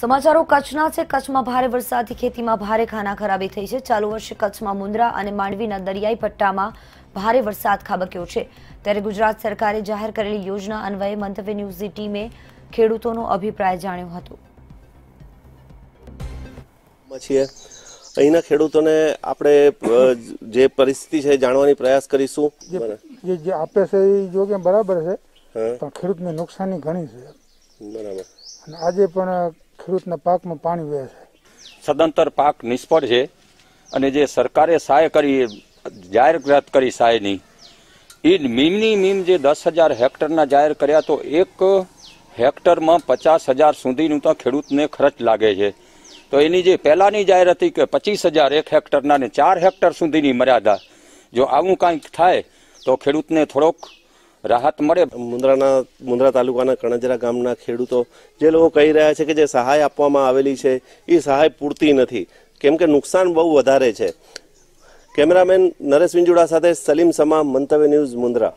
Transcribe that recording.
સમાચારો કચ્છના છે. કચ્છમાં ભારે વરસાદથી ખેતીમાં ભારે ખાના ખરાબી થઈ છે. ચાલુ વર્ષે કચ્છમાં મુન્દ્રા અને માંડવીના દરિયાઈ પટ્ટામાં ભારે વરસાદ ખાબક્યો છે. ત્યારે ગુજરાત સરકારે જાહેર કરેલી યોજના અન્વયે મંતવ્ય ન્યૂઝની ટીમે ખેડૂતોનો અભિપ્રાય જાણ્યો હતો. છીએ. અહીંના ખેડૂતોને આપણે જે પરિસ્થિતિ છે જાણવાની પ્રયાસ કરીશું. જે જે આપે છે એ યોગ્ય બરાબર છે. પણ ખેડૂતને નુકસાની ઘણી છે. બરાબર. અને આજે પણ ખેડૂતના પાકમાં પાણી વહે છે. સદંતર પાક નિષ્ફળ છે અને જે સરકારે સહાય કરી, જાહેરાત કરી સહાયની, એ મીમની મીમ જે દસ હજાર હેક્ટરના જાહેર કર્યા તો એક હેક્ટરમાં પચાસ હજાર સુધીનું તો ખેડૂતને ખર્ચ લાગે છે. તો એની જે પહેલાંની જાહેર હતી કે પચીસ હજાર એક હેક્ટરના ને ચાર હેક્ટર સુધીની મર્યાદા, જો આવું કાંઈક થાય તો ખેડૂતને થોડોક રાહત મળે. મુન્દ્રાના મુન્દ્રા તાલુકાના કણજરા ગામના ખેડૂતો જે લોકો કહી રહ્યા છે કે જે સહાય આપવામાં આવેલી છે એ સહાય પૂરતી નથી. કેમ કે નુકસાન બહુ વધારે છે. કેમેરામેન નરેશ વિંજુડા સાથે સલીમ સમા, મંતવ્ય ન્યૂઝ મુન્દ્રા